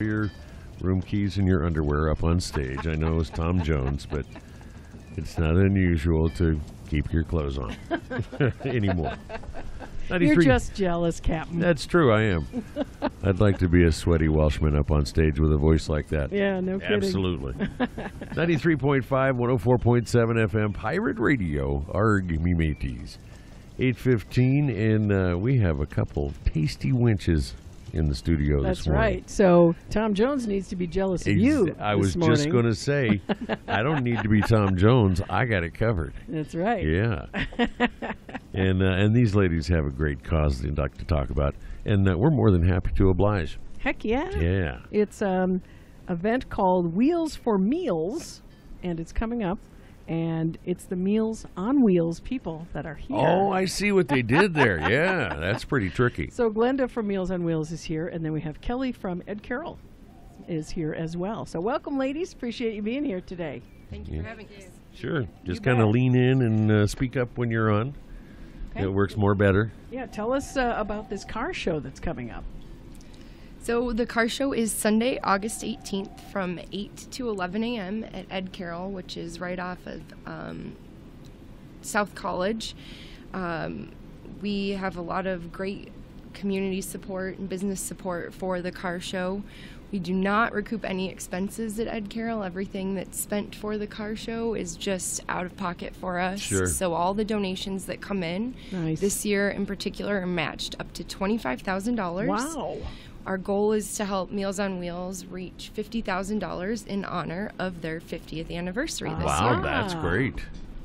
your room keys and your underwear up on stage. I know it's Tom Jones, but it's not unusual to keep your clothes on anymore. You're just jealous, Captain. That's true, I am. I'd like to be a sweaty Welshman up on stage with a voice like that. yeah, no kidding. Absolutely. 93.5, 104.7 FM, Pirate Radio, Arg Me Mateys. 815, and uh, we have a couple tasty winches in the studio That's this morning. right. So Tom Jones needs to be jealous of you. I this was just morning. going to say, I don't need to be Tom Jones. I got it covered. That's right. Yeah. and uh, and these ladies have a great cause they'd like to talk about, and uh, we're more than happy to oblige. Heck yeah. Yeah. It's um event called Wheels for Meals, and it's coming up. And it's the Meals on Wheels people that are here. Oh, I see what they did there. Yeah, that's pretty tricky. So Glenda from Meals on Wheels is here, and then we have Kelly from Ed Carroll is here as well. So welcome, ladies. Appreciate you being here today. Thank you for having us. Sure. Just kind of lean in and uh, speak up when you're on. Okay. It works more better. Yeah, tell us uh, about this car show that's coming up. So the car show is Sunday, August 18th from 8 to 11 a.m. at Ed Carroll, which is right off of um, South College. Um, we have a lot of great community support and business support for the car show. We do not recoup any expenses at Ed Carroll. Everything that's spent for the car show is just out of pocket for us. Sure. So all the donations that come in Nice. this year in particular are matched up to $25,000. Wow. Our goal is to help Meals on Wheels reach $50,000 in honor of their 50th anniversary this Wow, year. that's great.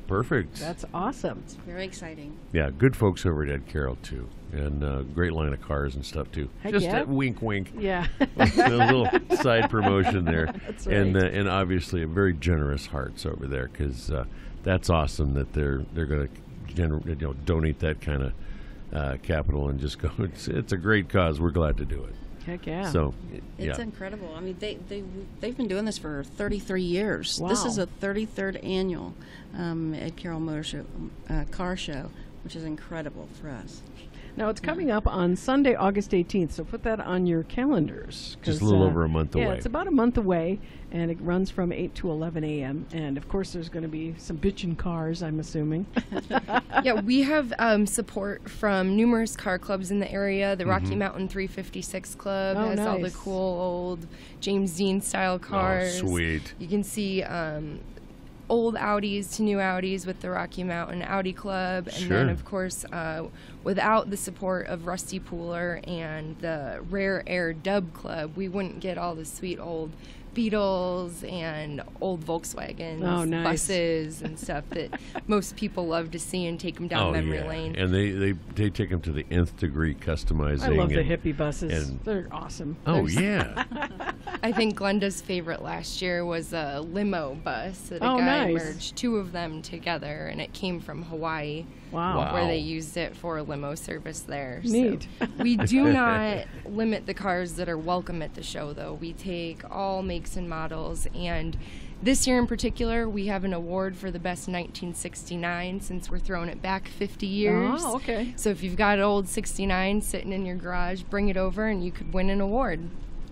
Perfect. That's awesome. Very exciting. yeah, good folks over at Ed Carroll, too. And uh, great line of cars and stuff, too. Heck Just yeah. a wink, wink. Yeah. a little side promotion there. That's And right. uh, and obviously a very generous hearts over there because uh, that's awesome that they're they're going to gener- you know donate that kind of uh, capital and just go. It's, it's a great cause. We're glad to do it. Heck yeah. So It's yeah, incredible. I mean, they, they, they've been doing this for 33 years. Wow. This is a 33rd annual um, Ed Carroll Motor Show, uh, car show, which is incredible for us. now it's coming up on Sunday, August 18th. So put that on your calendars. 'cause, Just a little uh, over a month yeah, away. it's about a month away, and it runs from 8 to 11 a.m. And of course, there's going to be some bitchin' cars, I'm assuming. yeah, we have um, support from numerous car clubs in the area. The Mm-hmm. Rocky Mountain 356 Club Oh, has all the cool old James Dean style cars. Oh, sweet. You can see um, old Audis to new Audis with the Rocky Mountain Audi Club. And then, of course, uh, without the support of Rusty Pooler and the Rare Air Dub Club, we wouldn't get all the sweet old Beetles and old Volkswagens, Oh, nice. buses, and stuff that most people love to see and take them down oh memory yeah, lane. and they, they they take them to the nth degree customizing. I love the hippie buses. and- They're awesome. Oh They're- yeah, I think Glenda's favorite last year was a limo bus that a Oh, guy nice. merged two of them together, and it came from Hawaii. Wow. Wow. where they used it for limo service there. So Neat. we do not limit the cars that are welcome at the show, though. We take all makes and models, and this year in particular, we have an award for the best 1969 since we're throwing it back 50 years. Oh, okay. So if you've got an old 69 sitting in your garage, bring it over, and you could win an award.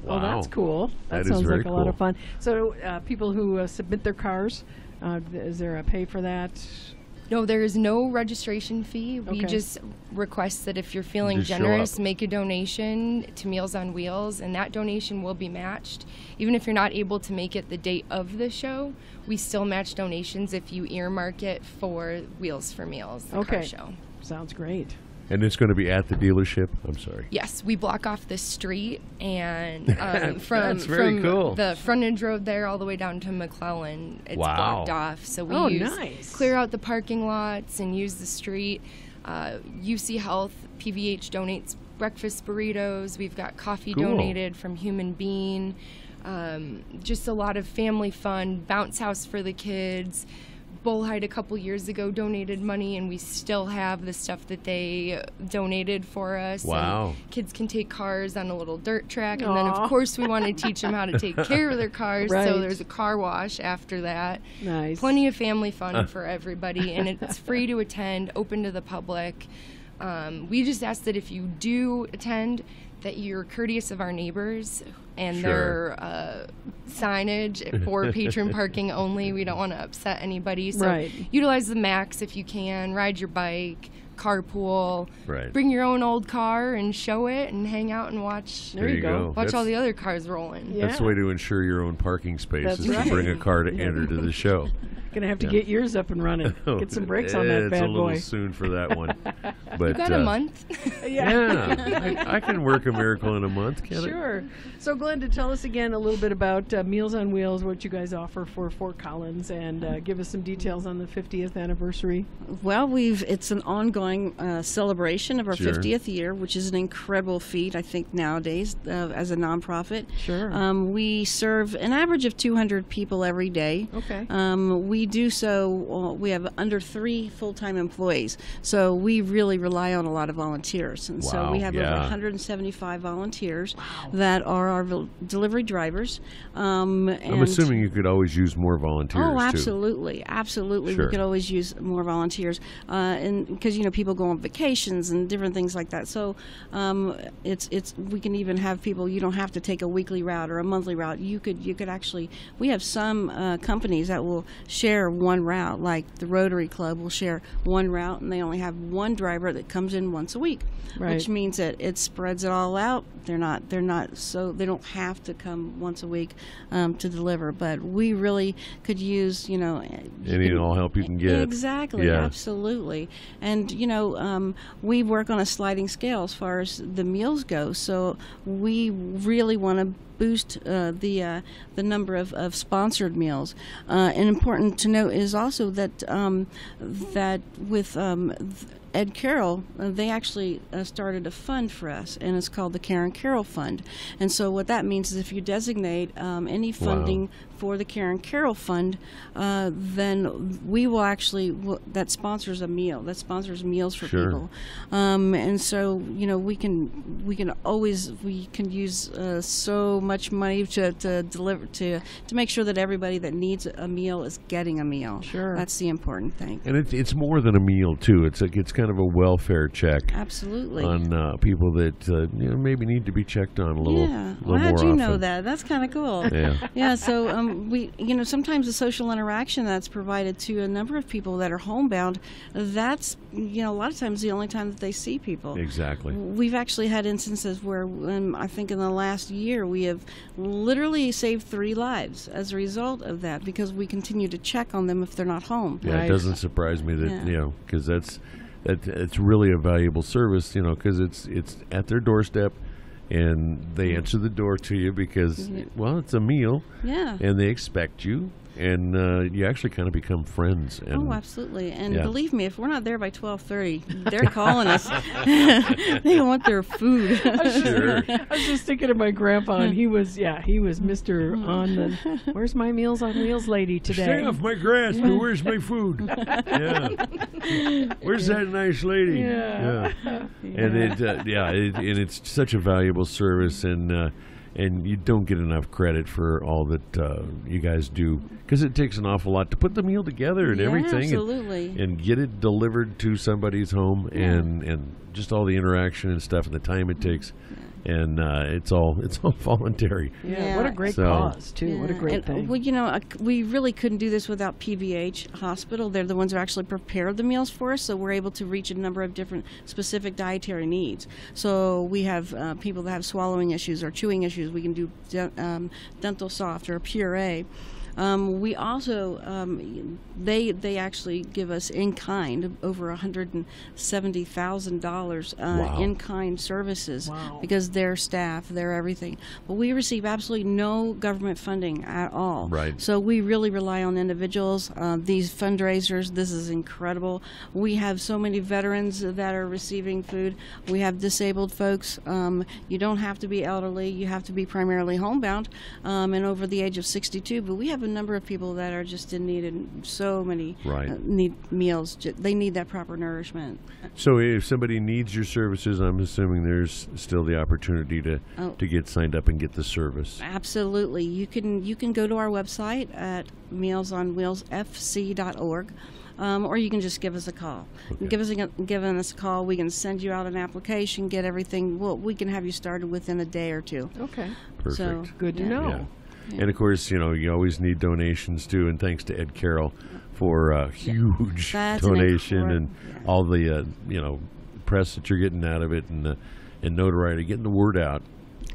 Well, that's cool. That, That is sounds like a lot of fun. So, uh, people who uh, submit their cars, uh, is there a pay for that? No, there is no registration fee. We just request that if you're feeling Just generous, make a donation to Meals on Wheels, and that donation will be matched. Even if you're not able to make it the date of the show, we still match donations if you earmark it for Wheels for Meals, the Okay. car show. Sounds great. And it's going to be at the dealership. I'm sorry. Yes, we block off the street and um, from, That's very from cool. the frontage road there all the way down to McClelland. It's Wow. blocked off, so we Oh, use nice. clear out the parking lots and use the street. Uh, UC Health PVH donates breakfast burritos. We've got coffee Cool. donated from Human Bean. Um, just a lot of family fun. Bounce house for the kids. Bullhide a couple years ago donated money, and we still have the stuff that they donated for us. and Wow. kids can take cars on a little dirt track, and then of course we want to teach them how to take care of their cars. Right. So there's a car wash after that. Nice. Plenty of family fun for everybody, and it's free to attend, open to the public. Um, we just ask that if you do attend, that you're courteous of our neighbors and Sure. their uh, signage for patron parking only. We don't want to upset anybody, so Right. utilize the max if you can. Ride your bike, carpool, Right. bring your own old car and show it, and hang out and watch. There you go. Watch That's- all the other cars rolling. Yeah. That's the way to ensure your own parking space That's is right. to bring a car to enter to the show. Gonna have to get yours up and running. Get some brakes on that it's bad a little boy. soon for that one. But You got a uh, month. Yeah, I, I can work a miracle in a month. Can I? Sure. So, Glenda, tell us again a little bit about uh, Meals on Wheels, what you guys offer for Fort Collins, and uh, give us some details on the 50th anniversary. Well, we've it's an ongoing uh, celebration of our Sure. 50th year, which is an incredible feat, I think, nowadays uh, as a nonprofit. Sure. Um, we serve an average of 200 people every day. Okay. Um, we do so, uh, we have under three full time employees. So we really rely on a lot of volunteers. And so we have yeah. over 175 volunteers that are our delivery drivers. Um, I'm assuming you could always use more volunteers Oh, too. absolutely, absolutely. Sure. We could always use more volunteers, uh, and because you know people go on vacations and different things like that. So um, it's it's we can even have people. You don't have to take a weekly route or a monthly route. You could you could actually. We have some uh, companies that will share one route, like the Rotary Club will share one route, and they only have one driver that comes in once a week, Right. which means that it spreads it all out. They're not they're not so they don't have to come once a week um, to deliver. But we really could use you know Any and all help you can get. Exactly, Yeah. absolutely. And you know, um, we work on a sliding scale as far as the meals go. So we really want to boost uh, the uh, the number of, of sponsored meals. Uh, and important to note is also that um, that with um, Ed Carroll, uh, they actually uh, started a fund for us, and it's called the Karen Carroll Fund. And so, what that means is if you designate um, any funding for the Karen Carroll Fund, uh, then we will actually w- that sponsors a meal. That sponsors meals for Sure. people. Um, and so, you know, we can we can always we can use uh, so much money to, to deliver to to make sure that everybody that needs a meal is getting a meal. Sure. that's the important thing. And it, it's more than a meal too. It's like it's kind of a welfare check Absolutely. on uh, people that uh, you know maybe need to be checked on a little, yeah. little Well, how'd more you often. know that? That's kind of cool. Yeah. yeah so um, we you know sometimes the social interaction that's provided to a number of people that are homebound that's you know a lot of times the only time that they see people Exactly. we've actually had instances where um, i think in the last year we have literally saved three lives as a result of that because we continue to check on them if they're not home Yeah, Right. it doesn't surprise me that Yeah. you know because that's that it's really a valuable service. You know, because it's it's at their doorstep, and they mm. answer the door to you because well, it's a meal, yeah. and they expect you, and uh, you actually kind of become friends. And Oh, absolutely! And Yeah. believe me, if we're not there by twelve thirty, they're calling us. they want their food. Sure. I was just thinking of my grandpa, and he was, yeah, he was Mister on the. Where's my Meals on Wheels lady today? Stay off my grass, but where's my food? yeah. Where's that nice lady? Yeah. Yeah. And it, uh, yeah, it, and it's such a valuable service, and uh, and you don't get enough credit for all that uh, you guys do. Because it takes an awful lot to put the meal together and Yeah, everything, and- absolutely. and, get it delivered to somebody's home, and and just all the interaction and stuff, and the time it takes, and uh, it's all it's all voluntary. Yeah, what a great So- cause too. What a great and, uh, thing. Well, you know, uh, we really couldn't do this without PVH Hospital. They're the ones who actually prepare the meals for us, so we're able to reach a number of different specific dietary needs. So we have uh, people that have swallowing issues or chewing issues. We can do de- um, dental soft or puree. Um, we also um, they they actually give us in kind over one hundred and seventy thousand dollars uh, Wow. in kind services Wow. because they're staff, they're everything. But we receive absolutely no government funding at all. Right. So we really rely on individuals. Uh, these fundraisers, this is incredible. We have so many veterans that are receiving food. We have disabled folks. Um, you don't have to be elderly. You have to be primarily homebound um, and over the age of 62. But we have a number of people that are just in need and so many Right. uh, need meals. They need that proper nourishment. So if somebody needs your services, I'm assuming there's still the opportunity to Oh. to get signed up and get the service. Absolutely. You can you can go to our website at mealsonwheelsfc.org. um, or you can just give us a call. Give us a, giving us a call, we can send you out an application, get everything. Well, we can have you started within a day or two. Okay. Perfect. So Good to yeah. know. Yeah. And of course, you know, you always need donations too. And thanks to Ed Carroll for a huge donation incre- and yeah. all the, uh, you know, press that you're getting out of it and, uh, and notoriety, getting the word out.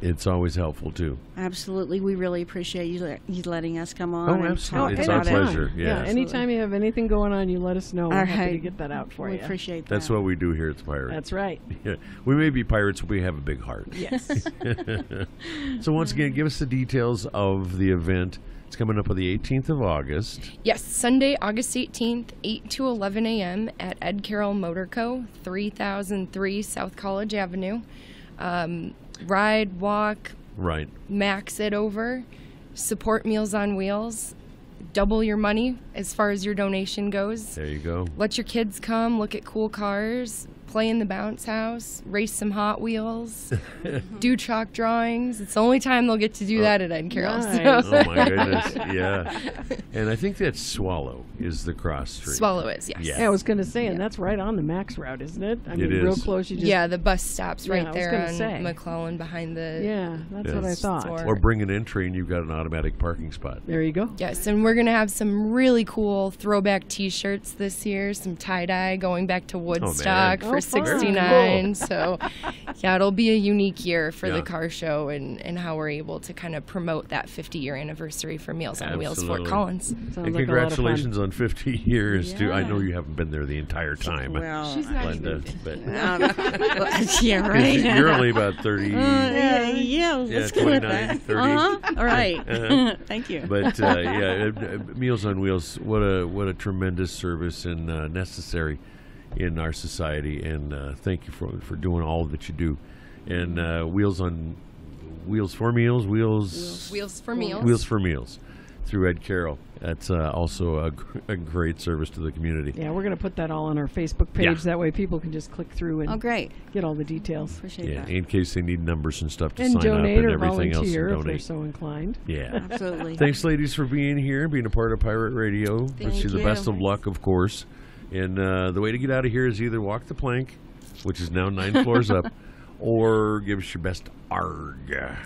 It's always helpful too. Absolutely, we really appreciate you, let, you letting us come on. Oh, and absolutely. talk It's our about it. pleasure. Yeah. Anytime you have anything going on, you let us know. We're All happy to right. get that out for you. we you. appreciate that. That's what we do here at the Pirate. That's right. Yeah. We may be pirates, but we have a big heart. Yes. So once again, give us the details of the event. It's coming up on the 18th of August. Yes, Sunday, August 18th, 8 to 11 a.m. at Ed Carroll Motor Co., 3003 South College Avenue. Um, ride, walk, Right. max it over, support Meals on Wheels, double your money as far as your donation goes. There you go. Let your kids come, look at cool cars, play in the bounce house, race some Hot Wheels, do chalk drawings. It's the only time they'll get to do uh, that at Ed Carroll. so- Oh my goodness. Yeah. And I think that's Swallow is the cross street. Swallow is, yes. Yeah. Yeah, I was going to say, and that's right on the Max route, isn't it? I mean, It real close. You just yeah, the bus stops right I was there gonna on say. McClelland behind the. Yeah, that's what I thought. Store. Or bring an entry and you've got an automatic parking spot. There you go. Yes, and we're gonna have some really cool throwback T-shirts this year. Some tie dye going back to oh, Woodstock Oh, for fun. '69. So, yeah, it'll be a unique year for Yeah. the car show and and how we're able to kind of promote that 50 year anniversary for Meals on Wheels Fort Collins. Sounds and like a lot of fun. congratulations on 50 years, too. I know you haven't been there the entire time, Well, She's not Glenda, even. but I don't know. yeah, right. you're only about 30. Uh, yeah, yeah, let's go with 29, that. 30. Uh-huh. All right. Uh-huh. Thank you. but uh, yeah, uh, uh, Meals on Wheels, what a what a tremendous service and uh, necessary in our society. And uh, thank you for for doing all that you do. And uh, Wheels on Wheels for Meals, Wheels Wheels for Meals. Wheels for Meals through Ed Carroll. That's uh, also a, gr- a great service to the community. Yeah, we're going to put that all on our Facebook page. Yeah. That way people can just click through and oh, great. get all the details. Appreciate Yeah, that. in case they need numbers and stuff to And sign donate up and or everything else. volunteer to if they're so inclined. Yeah. Absolutely. Thanks, ladies, for being here, being a part of Pirate Radio. Wish Thank you the you. best of luck, of course. And uh, the way to get out of here is either walk the plank, which is now nine floors up, or give us your best arg.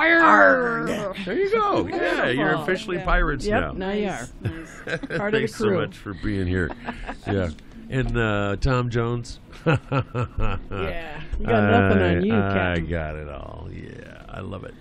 There you go. Yeah, you're officially pirates Yep, now. now you are. Nice. Part of the Thanks so crew. much for being here. yeah. And uh, Tom Jones. Yeah, you got nothing on you, I, I Captain. got it all. Yeah, I love it.